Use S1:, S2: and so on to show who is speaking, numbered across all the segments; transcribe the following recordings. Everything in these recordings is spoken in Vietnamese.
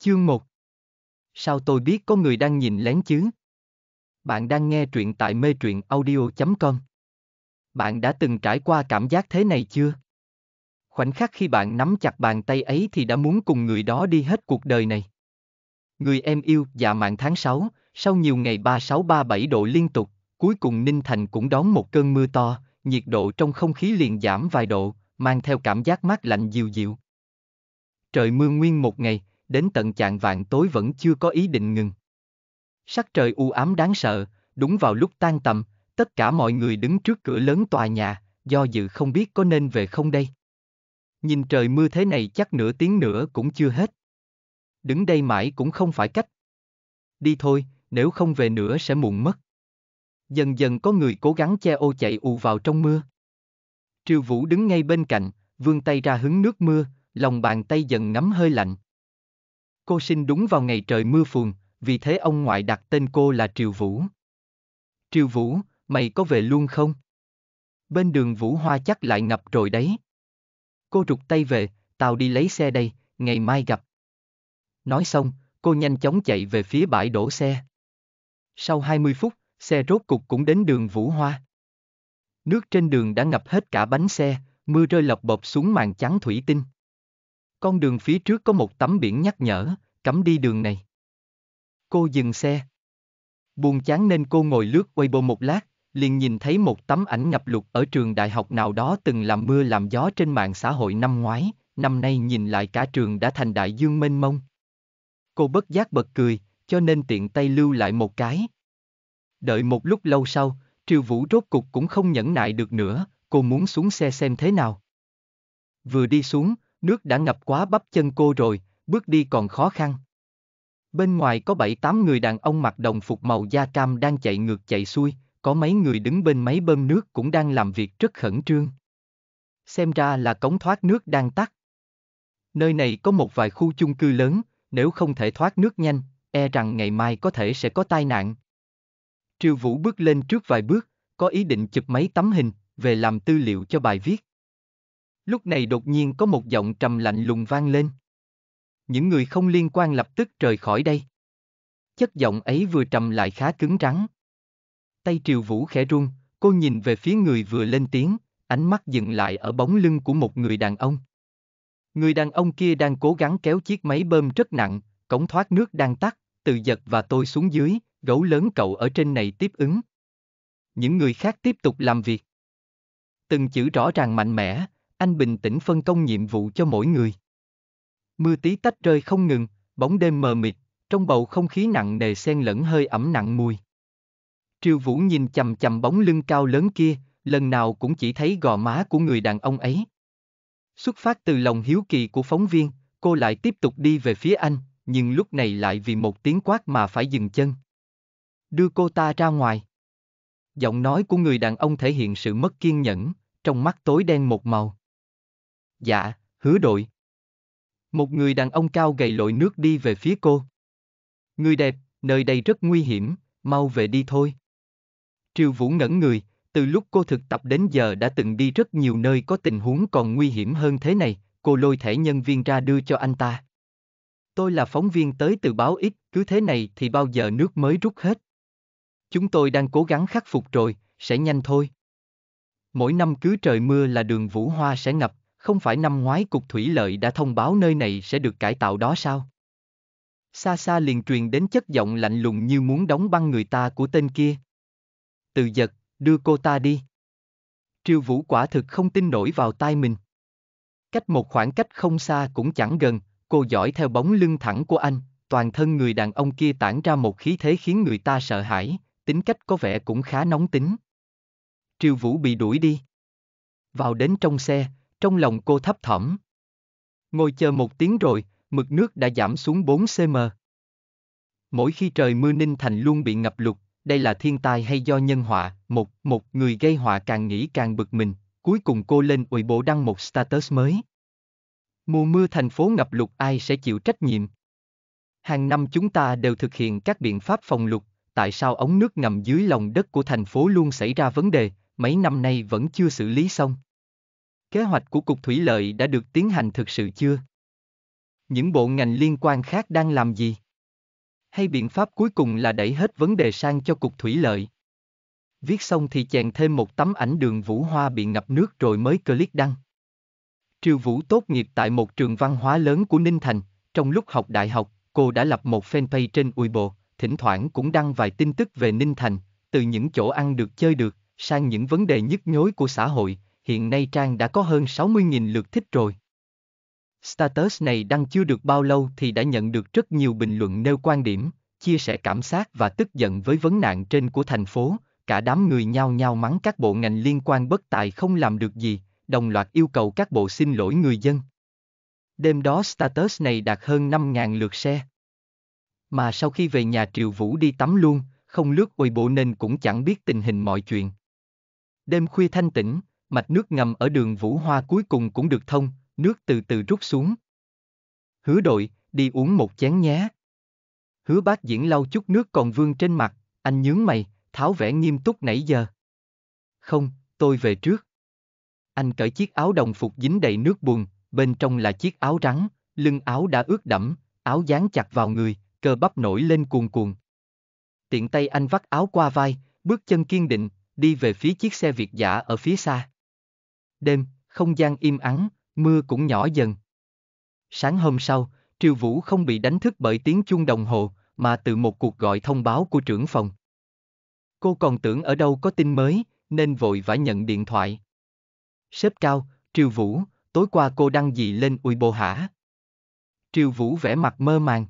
S1: Chương 1 Sao tôi biết có người đang nhìn lén chứ? Bạn đang nghe truyện tại mê truyện audio.com Bạn đã từng trải qua cảm giác thế này chưa? Khoảnh khắc khi bạn nắm chặt bàn tay ấy thì đã muốn cùng người đó đi hết cuộc đời này. Người em yêu, dạ mạng tháng 6, sau nhiều ngày 3637 độ liên tục, cuối cùng Ninh Thành cũng đón một cơn mưa to, nhiệt độ trong không khí liền giảm vài độ, mang theo cảm giác mát lạnh dịu dịu. Trời mưa nguyên một ngày, đến tận chạng vạn tối vẫn chưa có ý định ngừng. Sắc trời u ám đáng sợ, đúng vào lúc tan tầm, tất cả mọi người đứng trước cửa lớn tòa nhà, do dự không biết có nên về không đây. Nhìn trời mưa thế này chắc nửa tiếng nữa cũng chưa hết. Đứng đây mãi cũng không phải cách. Đi thôi, nếu không về nữa sẽ muộn mất. Dần dần có người cố gắng che ô chạy ù vào trong mưa. Triều Vũ đứng ngay bên cạnh, vươn tay ra hứng nước mưa, lòng bàn tay dần ngấm hơi lạnh. Cô sinh đúng vào ngày trời mưa phùn, vì thế ông ngoại đặt tên cô là Triều Vũ. Triều Vũ, mày có về luôn không? Bên đường Vũ Hoa chắc lại ngập rồi đấy. Cô rụt tay về, tao đi lấy xe đây, ngày mai gặp. Nói xong, cô nhanh chóng chạy về phía bãi đổ xe. Sau 20 phút, xe rốt cục cũng đến đường Vũ Hoa. Nước trên đường đã ngập hết cả bánh xe, mưa rơi lọc bộp xuống màn trắng thủy tinh. Con đường phía trước có một tấm biển nhắc nhở, cấm đi đường này. Cô dừng xe. Buồn chán nên cô ngồi lướt Weibo một lát, liền nhìn thấy một tấm ảnh ngập lụt ở trường đại học nào đó từng làm mưa làm gió trên mạng xã hội năm ngoái, năm nay nhìn lại cả trường đã thành đại dương mênh mông. Cô bất giác bật cười, cho nên tiện tay lưu lại một cái. Đợi một lúc lâu sau, Triều Vũ rốt cục cũng không nhẫn nại được nữa, cô muốn xuống xe xem thế nào. Vừa đi xuống, nước đã ngập quá bắp chân cô rồi, bước đi còn khó khăn. Bên ngoài có bảy tám người đàn ông mặc đồng phục màu da cam đang chạy ngược chạy xuôi, có mấy người đứng bên máy bơm nước cũng đang làm việc rất khẩn trương. Xem ra là cống thoát nước đang tắt. Nơi này có một vài khu chung cư lớn, nếu không thể thoát nước nhanh, e rằng ngày mai có thể sẽ có tai nạn. Triều Vũ bước lên trước vài bước, có ý định chụp mấy tấm hình, về làm tư liệu cho bài viết. Lúc này đột nhiên có một giọng trầm lạnh lùng vang lên. Những người không liên quan lập tức rời khỏi đây. Chất giọng ấy vừa trầm lại khá cứng rắn. Tay Triều Vũ khẽ run, cô nhìn về phía người vừa lên tiếng, ánh mắt dừng lại ở bóng lưng của một người đàn ông. Người đàn ông kia đang cố gắng kéo chiếc máy bơm rất nặng, cống thoát nước đang tắt, từ giật và tôi xuống dưới, gấu lớn cậu ở trên này tiếp ứng. Những người khác tiếp tục làm việc. Từng chữ rõ ràng mạnh mẽ, anh bình tĩnh phân công nhiệm vụ cho mỗi người. Mưa tí tách rơi không ngừng, bóng đêm mờ mịt, trong bầu không khí nặng nề xen lẫn hơi ẩm nặng mùi. Triều Vũ nhìn chầm chầm bóng lưng cao lớn kia, lần nào cũng chỉ thấy gò má của người đàn ông ấy. Xuất phát từ lòng hiếu kỳ của phóng viên, cô lại tiếp tục đi về phía anh, nhưng lúc này lại vì một tiếng quát mà phải dừng chân. Đưa cô ta ra ngoài. Giọng nói của người đàn ông thể hiện sự mất kiên nhẫn, trong mắt tối đen một màu. Dạ, hứa đội. Một người đàn ông cao gầy lội nước đi về phía cô. Người đẹp, nơi đây rất nguy hiểm, mau về đi thôi. Triều Vũ ngẩn người, từ lúc cô thực tập đến giờ đã từng đi rất nhiều nơi có tình huống còn nguy hiểm hơn thế này, cô lôi thẻ nhân viên ra đưa cho anh ta. Tôi là phóng viên tới từ báo ít, cứ thế này thì bao giờ nước mới rút hết. Chúng tôi đang cố gắng khắc phục rồi, sẽ nhanh thôi. Mỗi năm cứ trời mưa là đường Vũ Hoa sẽ ngập, không phải năm ngoái Cục Thủy Lợi đã thông báo nơi này sẽ được cải tạo đó sao? Xa xa liền truyền đến chất giọng lạnh lùng như muốn đóng băng người ta của tên kia. Từ giật, đưa cô ta đi. Triều Vũ quả thực không tin nổi vào tai mình. Cách một khoảng cách không xa cũng chẳng gần, cô dõi theo bóng lưng thẳng của anh, toàn thân người đàn ông kia tản ra một khí thế khiến người ta sợ hãi, tính cách có vẻ cũng khá nóng tính. Triều Vũ bị đuổi đi. Vào đến trong xe, trong lòng cô thấp thỏm. Ngồi chờ một tiếng rồi, mực nước đã giảm xuống 4 cm. Mỗi khi trời mưa Ninh Thành luôn bị ngập lụt, đây là thiên tai hay do nhân họa, một, một người gây họa càng nghĩ càng bực mình, cuối cùng cô lên ủy bộ đăng một status mới. Mùa mưa thành phố ngập lụt ai sẽ chịu trách nhiệm? Hàng năm chúng ta đều thực hiện các biện pháp phòng lụt, tại sao ống nước ngầm dưới lòng đất của thành phố luôn xảy ra vấn đề, mấy năm nay vẫn chưa xử lý xong? Kế hoạch của Cục Thủy lợi đã được tiến hành thực sự chưa? Những bộ ngành liên quan khác đang làm gì? Hay biện pháp cuối cùng là đẩy hết vấn đề sang cho Cục Thủy Lợi? Viết xong thì chèn thêm một tấm ảnh đường Vũ Hoa bị ngập nước rồi mới click đăng. Triều Vũ tốt nghiệp tại một trường văn hóa lớn của Ninh Thành, trong lúc học đại học, cô đã lập một fanpage trên Weibo, thỉnh thoảng cũng đăng vài tin tức về Ninh Thành, từ những chỗ ăn được chơi được, sang những vấn đề nhức nhối của xã hội, hiện nay trang đã có hơn 60.000 lượt thích rồi. Status này đăng chưa được bao lâu thì đã nhận được rất nhiều bình luận nêu quan điểm, chia sẻ cảm giác và tức giận với vấn nạn trên của thành phố, cả đám người nhao nhao mắng các bộ ngành liên quan bất tài không làm được gì, đồng loạt yêu cầu các bộ xin lỗi người dân. Đêm đó status này đạt hơn 5.000 lượt xe, Mà sau khi về nhà Triệu Vũ đi tắm luôn, không lướt bộ nên cũng chẳng biết tình hình mọi chuyện. Đêm khuya thanh tĩnh, mạch nước ngầm ở đường Vũ Hoa cuối cùng cũng được thông, nước từ từ rút xuống. Hứa đội, đi uống một chén nhé. Hứa bác diễn lau chút nước còn vương trên mặt, anh nhướng mày, tháo vẻ nghiêm túc nãy giờ. Không, tôi về trước. Anh cởi chiếc áo đồng phục dính đầy nước buồn, bên trong là chiếc áo rắn, lưng áo đã ướt đẫm, áo dán chặt vào người, cơ bắp nổi lên cuồn cuồn. Tiện tay anh vắt áo qua vai, bước chân kiên định, đi về phía chiếc xe Việt giả ở phía xa. Đêm, không gian im ắng, mưa cũng nhỏ dần. Sáng hôm sau, Triều Vũ không bị đánh thức bởi tiếng chuông đồng hồ, mà từ một cuộc gọi thông báo của trưởng phòng. Cô còn tưởng ở đâu có tin mới, nên vội vã nhận điện thoại. Sếp cao, Triều Vũ, tối qua cô đăng gì lên Weibo hả? Triều Vũ vẽ mặt mơ màng.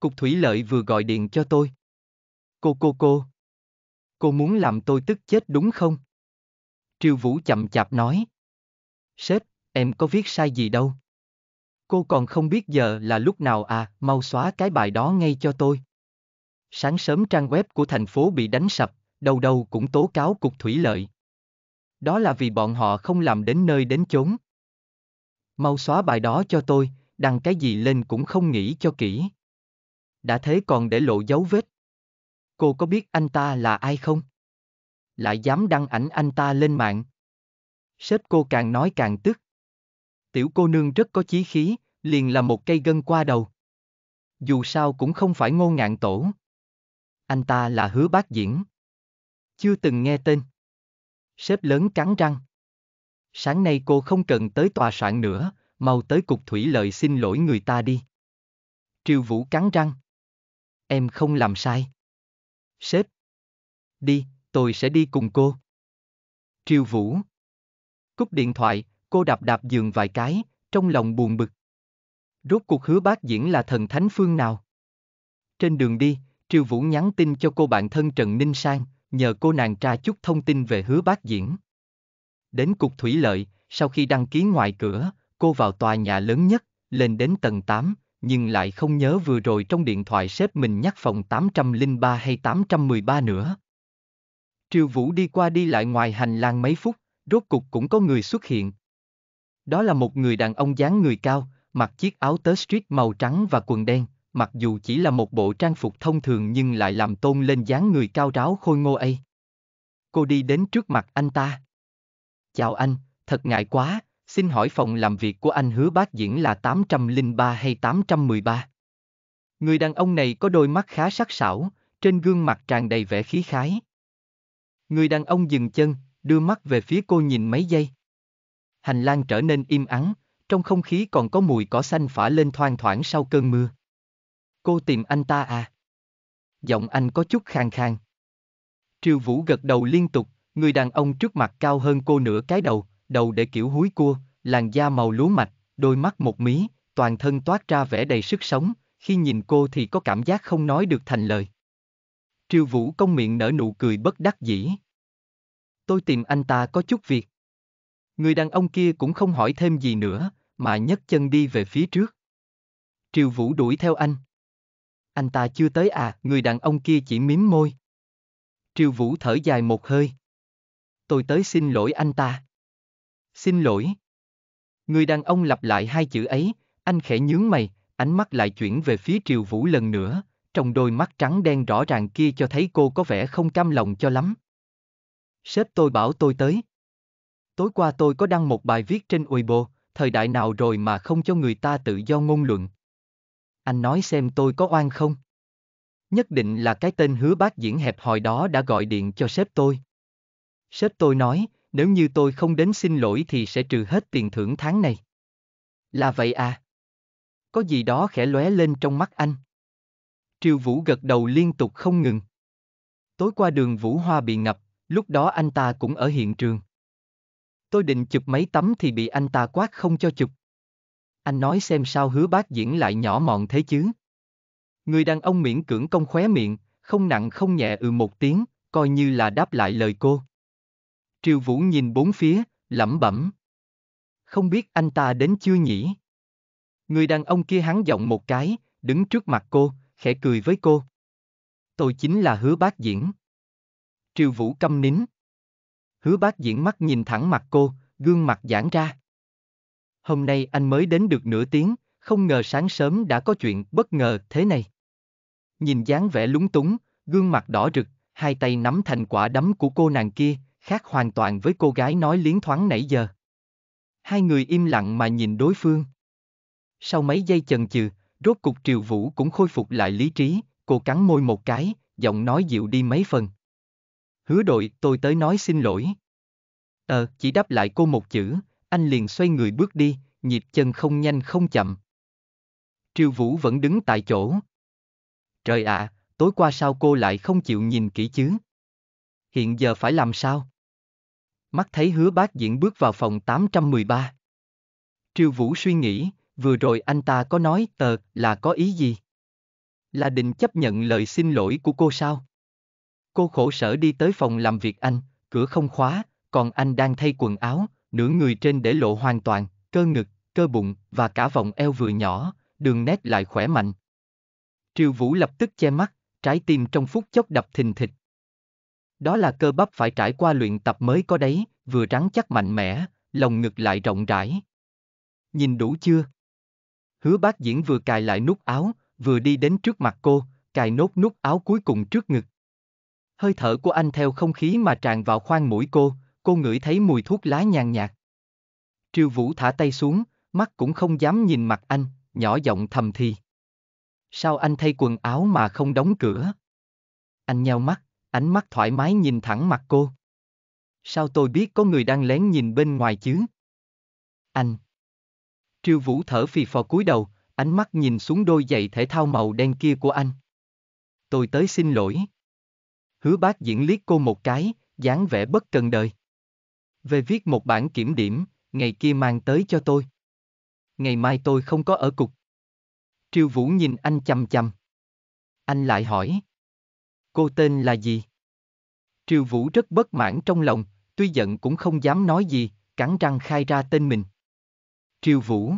S1: Cục Thủy Lợi vừa gọi điện cho tôi. Cô cô cô. Cô muốn làm tôi tức chết đúng không? Triều Vũ chậm chạp nói. Sếp, em có viết sai gì đâu. Cô còn không biết giờ là lúc nào à, mau xóa cái bài đó ngay cho tôi. Sáng sớm trang web của thành phố bị đánh sập, đâu đâu cũng tố cáo cục thủy lợi. Đó là vì bọn họ không làm đến nơi đến chốn. Mau xóa bài đó cho tôi, đăng cái gì lên cũng không nghĩ cho kỹ. Đã thế còn để lộ dấu vết. Cô có biết anh ta là ai không? Lại dám đăng ảnh anh ta lên mạng. Sếp cô càng nói càng tức. Tiểu cô nương rất có chí khí, liền là một cây gân qua đầu. Dù sao cũng không phải ngô ngạn tổ. Anh ta là hứa bác diễn. Chưa từng nghe tên. Sếp lớn cắn răng. Sáng nay cô không cần tới tòa soạn nữa, mau tới cục thủy lợi xin lỗi người ta đi. Triều Vũ cắn răng. Em không làm sai. Sếp. Đi, tôi sẽ đi cùng cô. Triều Vũ. Cúp điện thoại, cô đạp đạp giường vài cái, trong lòng buồn bực. Rốt cuộc hứa bác diễn là thần thánh phương nào? Trên đường đi, Triều Vũ nhắn tin cho cô bạn thân Trần Ninh Sang, nhờ cô nàng tra chút thông tin về hứa bác diễn. Đến cục thủy lợi, sau khi đăng ký ngoài cửa, cô vào tòa nhà lớn nhất, lên đến tầng 8, nhưng lại không nhớ vừa rồi trong điện thoại xếp mình nhắc phòng 803 hay 813 nữa. Triều Vũ đi qua đi lại ngoài hành lang mấy phút, rốt cục cũng có người xuất hiện. Đó là một người đàn ông dáng người cao, mặc chiếc áo tớ street màu trắng và quần đen, mặc dù chỉ là một bộ trang phục thông thường nhưng lại làm tôn lên dáng người cao ráo khôi ngô ấy. Cô đi đến trước mặt anh ta. Chào anh, thật ngại quá, xin hỏi phòng làm việc của anh hứa bác diễn là 803 hay 813? Người đàn ông này có đôi mắt khá sắc sảo, trên gương mặt tràn đầy vẻ khí khái. Người đàn ông dừng chân, đưa mắt về phía cô nhìn mấy giây. Hành lang trở nên im ắng, trong không khí còn có mùi cỏ xanh phả lên thoang thoảng sau cơn mưa. Cô tìm anh ta à? Giọng anh có chút khang khang. Triều Vũ gật đầu liên tục, người đàn ông trước mặt cao hơn cô nửa cái đầu, đầu để kiểu húi cua, làn da màu lúa mạch, đôi mắt một mí, toàn thân toát ra vẻ đầy sức sống, khi nhìn cô thì có cảm giác không nói được thành lời. Triều Vũ công miệng nở nụ cười bất đắc dĩ. Tôi tìm anh ta có chút việc. Người đàn ông kia cũng không hỏi thêm gì nữa, mà nhấc chân đi về phía trước. Triều Vũ đuổi theo anh. Anh ta chưa tới à, người đàn ông kia chỉ mím môi. Triều Vũ thở dài một hơi. Tôi tới xin lỗi anh ta. Xin lỗi. Người đàn ông lặp lại hai chữ ấy, anh khẽ nhướng mày, ánh mắt lại chuyển về phía Triều Vũ lần nữa, trong đôi mắt trắng đen rõ ràng kia cho thấy cô có vẻ không cam lòng cho lắm. Sếp tôi bảo tôi tới. Tối qua tôi có đăng một bài viết trên Weibo, thời đại nào rồi mà không cho người ta tự do ngôn luận. Anh nói xem tôi có oan không? Nhất định là cái tên hứa bác diễn hẹp hòi đó đã gọi điện cho sếp tôi. Sếp tôi nói, nếu như tôi không đến xin lỗi thì sẽ trừ hết tiền thưởng tháng này. Là vậy à? Có gì đó khẽ lóe lên trong mắt anh. Triều Vũ gật đầu liên tục không ngừng. Tối qua đường Vũ Hoa bị ngập, lúc đó anh ta cũng ở hiện trường. Tôi định chụp mấy tấm thì bị anh ta quát không cho chụp. Anh nói xem sao hứa bác diễn lại nhỏ mọn thế chứ. Người đàn ông miễn cưỡng công khóe miệng, không nặng không nhẹ ừ một tiếng, coi như là đáp lại lời cô. Triều Vũ nhìn bốn phía, lẩm bẩm. Không biết anh ta đến chưa nhỉ? Người đàn ông kia hắn giọng một cái, đứng trước mặt cô, khẽ cười với cô. Tôi chính là hứa bác diễn. Triều Vũ câm nín. Hứa bác diễn mắt nhìn thẳng mặt cô, gương mặt giãn ra. Hôm nay anh mới đến được nửa tiếng, không ngờ sáng sớm đã có chuyện bất ngờ thế này. Nhìn dáng vẻ lúng túng, gương mặt đỏ rực, hai tay nắm thành quả đấm của cô nàng kia, khác hoàn toàn với cô gái nói liến thoáng nãy giờ. Hai người im lặng mà nhìn đối phương. Sau mấy giây chần chừ, rốt cục Triều Vũ cũng khôi phục lại lý trí, cô cắn môi một cái, giọng nói dịu đi mấy phần. Hứa đội, tôi tới nói xin lỗi. Ờ, chỉ đáp lại cô một chữ, anh liền xoay người bước đi, nhịp chân không nhanh không chậm. Triều Vũ vẫn đứng tại chỗ. Trời ạ, tối qua sao cô lại không chịu nhìn kỹ chứ? Hiện giờ phải làm sao? Mắt thấy hứa bác diễn bước vào phòng 813. Triều Vũ suy nghĩ, vừa rồi anh ta có nói tờ là có ý gì? Là định chấp nhận lời xin lỗi của cô sao? Cô khổ sở đi tới phòng làm việc anh, cửa không khóa, còn anh đang thay quần áo, nửa người trên để lộ hoàn toàn, cơ ngực, cơ bụng và cả vòng eo vừa nhỏ, đường nét lại khỏe mạnh. Triều Vũ lập tức che mắt, trái tim trong phút chốc đập thình thịch. Đó là cơ bắp phải trải qua luyện tập mới có đấy, vừa rắn chắc mạnh mẽ, lồng ngực lại rộng rãi. Nhìn đủ chưa? Hứa bác diễn vừa cài lại nút áo, vừa đi đến trước mặt cô, cài nốt nút áo cuối cùng trước ngực. Hơi thở của anh theo không khí mà tràn vào khoang mũi cô, cô ngửi thấy mùi thuốc lá nhàn nhạt. Triều Vũ thả tay xuống, mắt cũng không dám nhìn mặt anh, nhỏ giọng thầm thì. Sao anh thay quần áo mà không đóng cửa? Anh nheo mắt, ánh mắt thoải mái nhìn thẳng mặt cô. Sao tôi biết có người đang lén nhìn bên ngoài chứ? Anh. Triều Vũ thở phì phò cúi đầu, ánh mắt nhìn xuống đôi giày thể thao màu đen kia của anh. Tôi tới xin lỗi. Hứa bác diễn liếc cô một cái, dáng vẻ bất cần đời. Về viết một bản kiểm điểm, ngày kia mang tới cho tôi. Ngày mai tôi không có ở cục. Triều Vũ nhìn anh chăm chăm. Anh lại hỏi. Cô tên là gì? Triều Vũ rất bất mãn trong lòng, tuy giận cũng không dám nói gì, cắn răng khai ra tên mình. Triều Vũ.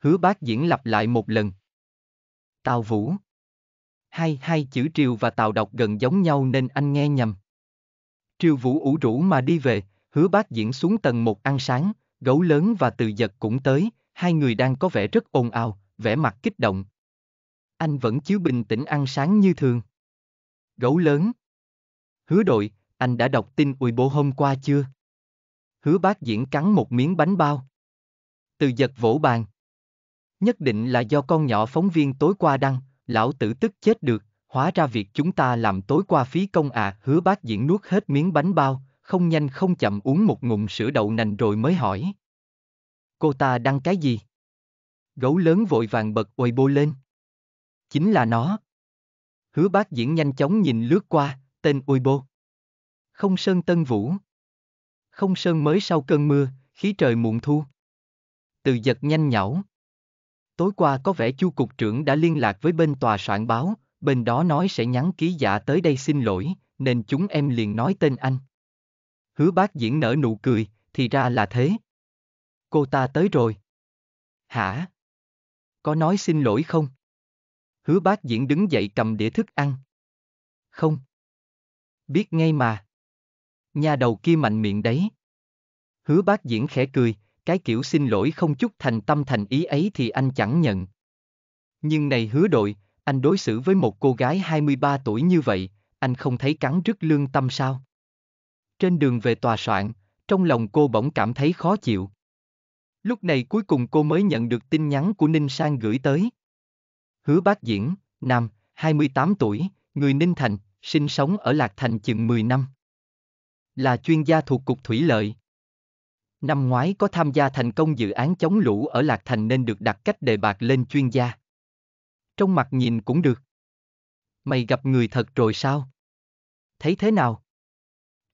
S1: Hứa bác diễn lặp lại một lần. Tào Vũ. Hai hai chữ Triều và Tào đọc gần giống nhau nên anh nghe nhầm. Triều Vũ ủ rũ mà đi về, hứa bác diễn xuống tầng một ăn sáng, gấu lớn và từ giật cũng tới, hai người đang có vẻ rất ồn ào, vẻ mặt kích động. Anh vẫn chiếu bình tĩnh ăn sáng như thường. Gấu lớn. Hứa đội, anh đã đọc tin ui bố hôm qua chưa? Hứa bác diễn cắn một miếng bánh bao. Từ giật vỗ bàn. Nhất định là do con nhỏ phóng viên tối qua đăng, lão tử tức chết được, hóa ra việc chúng ta làm tối qua phí công à, hứa bác diễn nuốt hết miếng bánh bao, không nhanh không chậm uống một ngụm sữa đậu nành rồi mới hỏi. Cô ta đăng cái gì? Gấu lớn vội vàng bật quầy bô lên. Chính là nó. Hứa bác diễn nhanh chóng nhìn lướt qua, tên Weibo. Không sơn tân vũ. Không sơn mới sau cơn mưa, khí trời muộn thu. Từ giật nhanh nhảu. Tối qua có vẻ chu cục trưởng đã liên lạc với bên tòa soạn báo, bên đó nói sẽ nhắn ký giả tới đây xin lỗi, nên chúng em liền nói tên anh. Hứa bác diễn nở nụ cười, thì ra là thế. Cô ta tới rồi. Hả? Có nói xin lỗi không? Hứa bác diễn đứng dậy cầm đĩa thức ăn. Không. Biết ngay mà. Nhà đầu kia mạnh miệng đấy. Hứa bác diễn khẽ cười, cái kiểu xin lỗi không chút thành tâm thành ý ấy thì anh chẳng nhận. Nhưng này hứa đội, anh đối xử với một cô gái 23 tuổi như vậy, anh không thấy cắn rứt lương tâm sao? Trên đường về tòa soạn, trong lòng cô bỗng cảm thấy khó chịu. Lúc này cuối cùng cô mới nhận được tin nhắn của Ninh Sang gửi tới. Hứa bác diễn, nam, 28 tuổi, người Ninh Thành, sinh sống ở Lạc Thành chừng 10 năm. Là chuyên gia thuộc Cục Thủy Lợi. Năm ngoái có tham gia thành công dự án chống lũ ở Lạc Thành nên được đặt cách đề bạc lên chuyên gia. Trong mặt nhìn cũng được. Mày gặp người thật rồi sao? Thấy thế nào?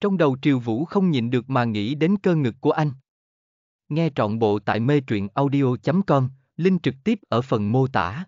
S1: Trong đầu Triều Vũ không nhịn được mà nghĩ đến cơ ngực của anh. Nghe trọn bộ tại mê truyện audio.com, link trực tiếp ở phần mô tả.